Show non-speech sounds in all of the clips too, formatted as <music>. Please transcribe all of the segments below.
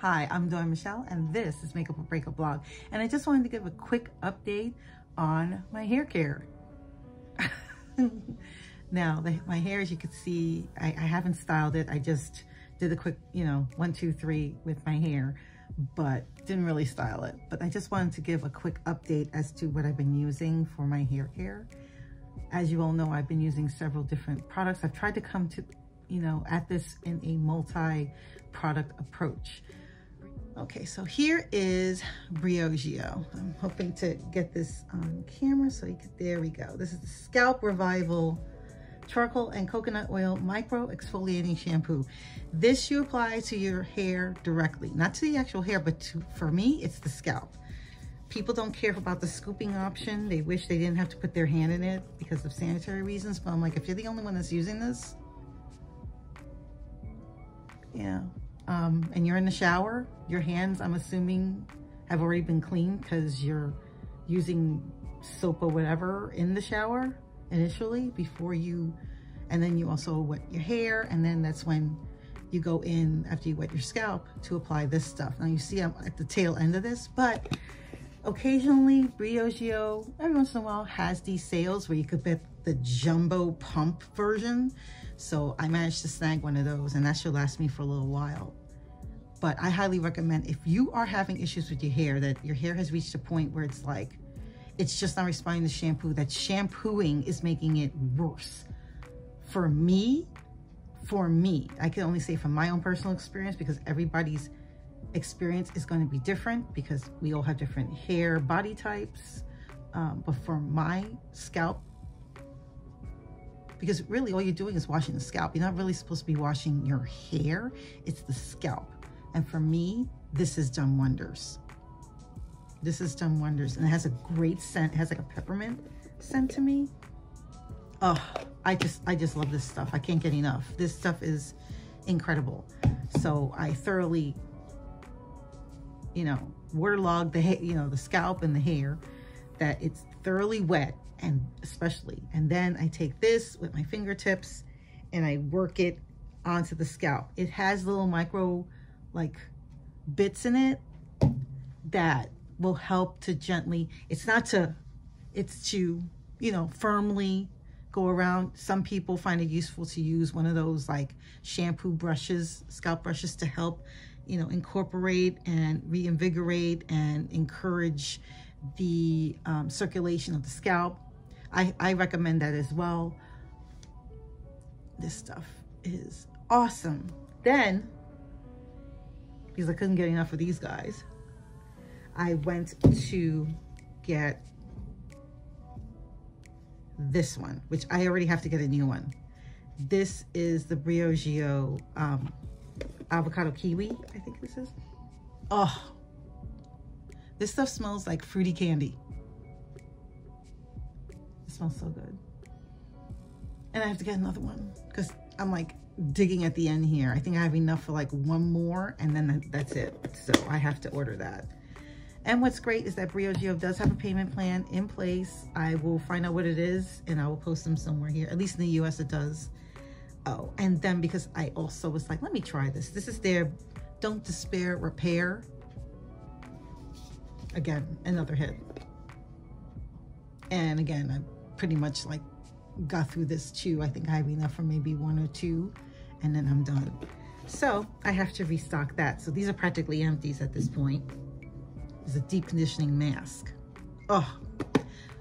Hi, I'm Dawn Michelle and this is Makeup or Breakup Blog. And I just wanted to give a quick update on my hair care. <laughs> now, the, my hair, as you can see, I, I haven't styled it. I just did a quick, you know, one, two, three with my hair, but didn't really style it. But I just wanted to give a quick update as to what I've been using for my hair care. As you all know, I've been using several different products. I've tried to come to, you know, at this in a multi-product approach. Okay, so here is Briogeo. I'm hoping to get this on camera so you can, there we go. This is the Scalp Revival Charcoal and Coconut Oil Micro Exfoliating Shampoo. This you apply to your hair directly, not to the actual hair, but to, for me, it's the scalp. People don't care about the scooping option. They wish they didn't have to put their hand in it because of sanitary reasons. But I'm like, if you're the only one that's using this, yeah, um, and you're in the shower, your hands, I'm assuming, have already been cleaned because you're using soap or whatever in the shower initially before you, and then you also wet your hair, and then that's when you go in after you wet your scalp to apply this stuff. Now you see I'm at the tail end of this, but occasionally Briogeo, every once in a while, has these sales where you could get the jumbo pump version. So I managed to snag one of those and that should last me for a little while. But I highly recommend if you are having issues with your hair, that your hair has reached a point where it's like, it's just not responding to shampoo, that shampooing is making it worse. For me, for me, I can only say from my own personal experience because everybody's experience is going to be different because we all have different hair body types. Um, but for my scalp, because really all you're doing is washing the scalp. You're not really supposed to be washing your hair. It's the scalp. And for me, this has done wonders. This has done wonders. And it has a great scent. It has like a peppermint scent to me. Oh, I just, I just love this stuff. I can't get enough. This stuff is incredible. So I thoroughly, you know, waterlog the, you know, the scalp and the hair that it's thoroughly wet and especially, and then I take this with my fingertips and I work it onto the scalp. It has little micro like bits in it that will help to gently, it's not to, it's to, you know, firmly go around. Some people find it useful to use one of those like shampoo brushes, scalp brushes to help, you know, incorporate and reinvigorate and encourage the um, circulation of the scalp. I, I recommend that as well. This stuff is awesome. Then because I couldn't get enough of these guys. I went to get this one, which I already have to get a new one. This is the Briogeo um, Avocado Kiwi, I think this is. Oh, this stuff smells like fruity candy. It smells so good. And I have to get another one because I'm like, digging at the end here. I think I have enough for like one more and then that's it. So I have to order that. And what's great is that Briogeo does have a payment plan in place. I will find out what it is and I will post them somewhere here. At least in the US it does. Oh, and then because I also was like, let me try this. This is their Don't Despair Repair. Again, another hit. And again, I pretty much like got through this too. I think I have enough for maybe one or two and then I'm done. So I have to restock that. So these are practically empties at this point. It's a deep conditioning mask. Oh,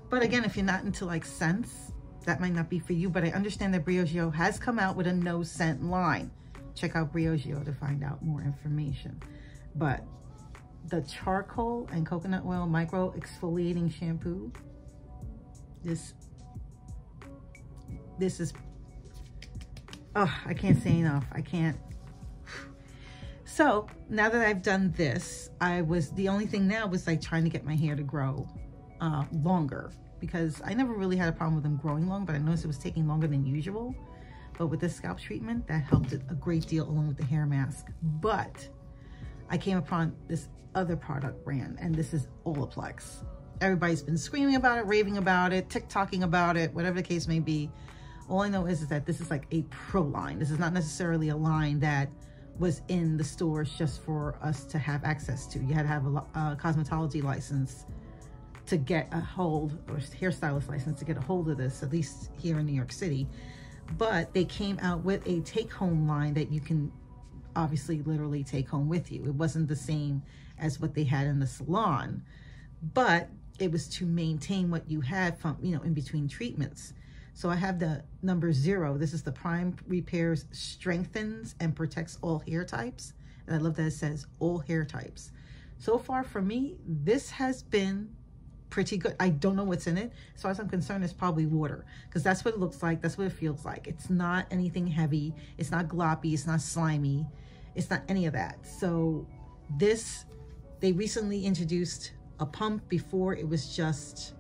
but again, if you're not into like scents, that might not be for you, but I understand that Briogeo has come out with a no scent line. Check out Briogeo to find out more information. But the charcoal and coconut oil micro exfoliating shampoo, this, this is oh, I can't say enough. I can't. So now that I've done this, I was, the only thing now was like trying to get my hair to grow uh, longer because I never really had a problem with them growing long, but I noticed it was taking longer than usual. But with this scalp treatment, that helped it a great deal along with the hair mask. But I came upon this other product brand, and this is Olaplex. Everybody's been screaming about it, raving about it, TikToking about it, whatever the case may be. All I know is, is that this is like a pro line. This is not necessarily a line that was in the stores just for us to have access to. You had to have a, a cosmetology license to get a hold, or hairstylist license to get a hold of this, at least here in New York City. But they came out with a take home line that you can obviously literally take home with you. It wasn't the same as what they had in the salon, but it was to maintain what you had from, you know, in between treatments. So I have the number zero. This is the Prime Repairs strengthens and protects all hair types. And I love that it says all hair types. So far for me, this has been pretty good. I don't know what's in it. As far as I'm concerned, it's probably water because that's what it looks like. That's what it feels like. It's not anything heavy. It's not gloppy. It's not slimy. It's not any of that. So this, they recently introduced a pump before. It was just,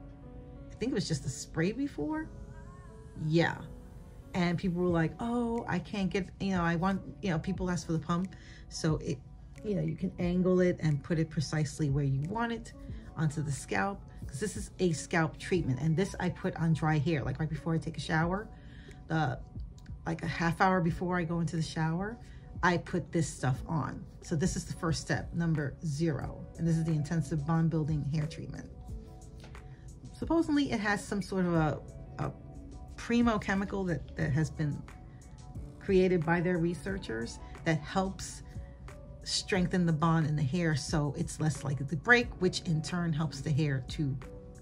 I think it was just a spray before yeah. And people were like oh i can't get you know i want you know people ask for the pump. So it you know you can angle it and put it precisely where you want it onto the scalp because this is a scalp treatment. And this i put on dry hair like right before i take a shower. The like a half hour before i go into the shower i put this stuff on. So this is the first step number zero. And this is the intensive bond building hair treatment. Supposedly it has some sort of a, a primo chemical that, that has been created by their researchers that helps strengthen the bond in the hair so it's less likely to break, which in turn helps the hair to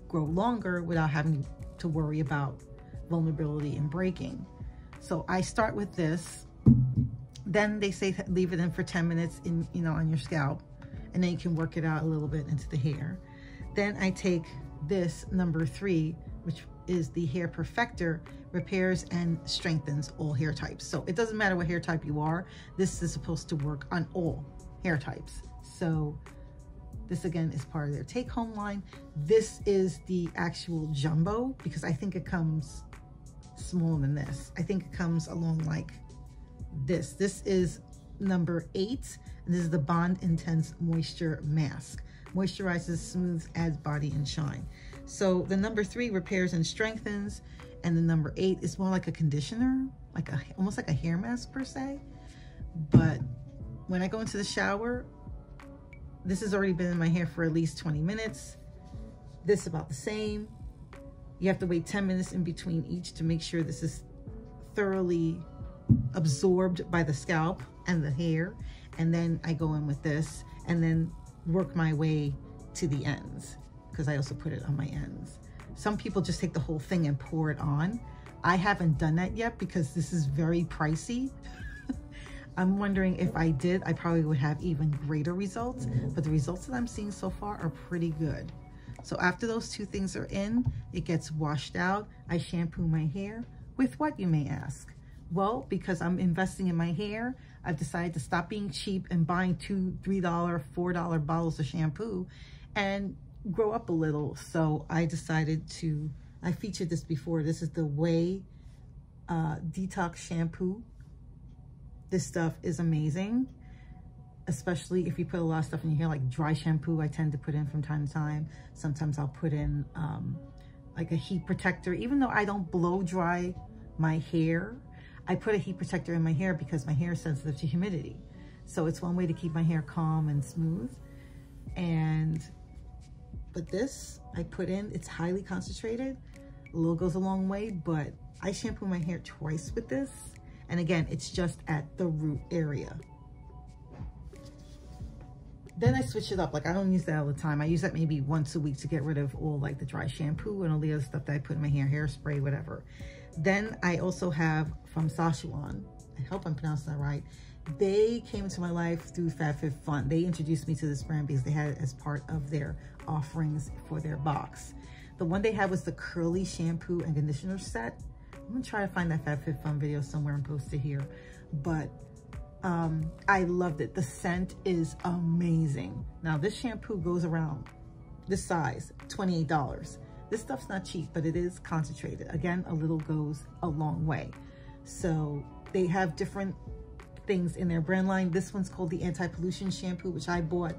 grow longer without having to worry about vulnerability and breaking. So I start with this. Then they say leave it in for 10 minutes in, you know, on your scalp, and then you can work it out a little bit into the hair. Then I take this number three, which is the hair perfector repairs and strengthens all hair types. So it doesn't matter what hair type you are this is supposed to work on all hair types. So this again is part of their take home line. This is the actual jumbo because i think it comes smaller than this. I think it comes along like this. This is number eight and this is the bond intense moisture mask. Moisturizes smooths adds body and shine so the number three repairs and strengthens, and the number eight is more like a conditioner, like a almost like a hair mask per se. But when I go into the shower, this has already been in my hair for at least 20 minutes. This about the same. You have to wait 10 minutes in between each to make sure this is thoroughly absorbed by the scalp and the hair. And then I go in with this and then work my way to the ends because I also put it on my ends. Some people just take the whole thing and pour it on. I haven't done that yet because this is very pricey. <laughs> I'm wondering if I did, I probably would have even greater results, but the results that I'm seeing so far are pretty good. So after those two things are in, it gets washed out. I shampoo my hair with what you may ask? Well, because I'm investing in my hair, I've decided to stop being cheap and buying two, $3, $4 bottles of shampoo and grow up a little. So I decided to, I featured this before. This is the Ouai uh, Detox Shampoo. This stuff is amazing, especially if you put a lot of stuff in your hair, like dry shampoo I tend to put in from time to time. Sometimes I'll put in um, like a heat protector. Even though I don't blow dry my hair, I put a heat protector in my hair because my hair is sensitive to humidity. So it's one way to keep my hair calm and smooth. And but this I put in, it's highly concentrated. A little goes a long way, but I shampoo my hair twice with this. And again, it's just at the root area. Then I switch it up. Like I don't use that all the time. I use that maybe once a week to get rid of all like the dry shampoo and all the other stuff that I put in my hair, hairspray, whatever. Then I also have from Sachajuan, I hope I'm pronouncing that right, they came into my life through FabFitFun. Fun. They introduced me to this brand because they had it as part of their offerings for their box. The one they had was the curly shampoo and conditioner set. I'm gonna try to find that FabFitFun video somewhere and post it here. But um, I loved it. The scent is amazing. Now this shampoo goes around this size, $28. This stuff's not cheap, but it is concentrated. Again, a little goes a long way. So they have different things in their brand line. This one's called the anti-pollution shampoo, which I bought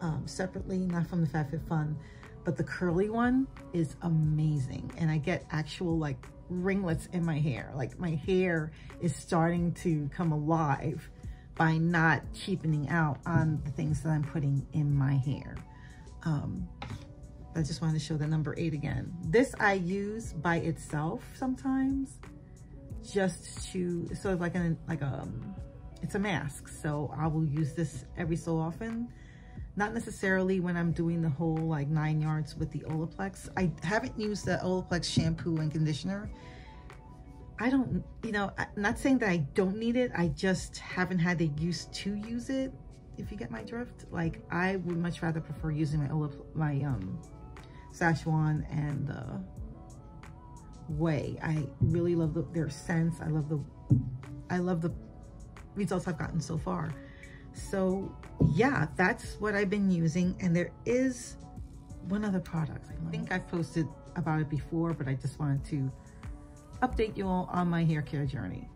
um, separately, not from the FabFitFun, but the curly one is amazing. And I get actual like ringlets in my hair. Like my hair is starting to come alive by not cheapening out on the things that I'm putting in my hair. Um, I just wanted to show the number eight again. This I use by itself sometimes just to sort of like an like a um, it's a mask. So I will use this every so often. Not necessarily when I'm doing the whole like nine yards with the Olaplex. I haven't used the Olaplex shampoo and conditioner. I don't you know I'm not saying that I don't need it. I just haven't had the use to use it if you get my drift. Like I would much rather prefer using my Olap my um Sachajuan and the Ouai I really love the, their scents I love the I love the results I've gotten so far. So yeah, that's what I've been using. And there is one other product. I think I've posted about it before, but I just wanted to update you all on my hair care journey.